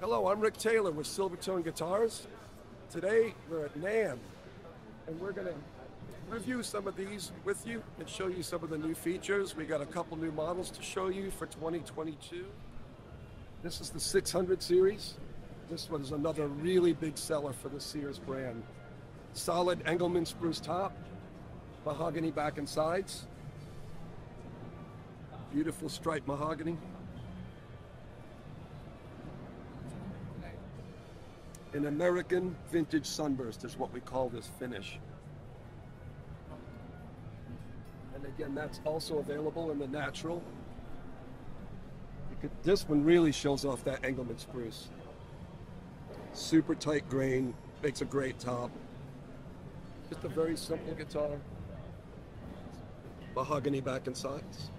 Hello, I'm Rick Taylor with Silvertone Guitars. Today we're at NAMM and we're going to review some of these with you and show you some of the new features. We got a couple new models to show you for 2022. This is the 600 series. This one is another really big seller for the Sears brand. Solid Engelmann spruce top, mahogany back and sides, beautiful striped mahogany. An American vintage sunburst is what we call this finish. And again, that's also available in the natural. Could, this one really shows off that Engelmann spruce. Super tight grain, makes a great top. Just a very simple guitar. Mahogany back and sides.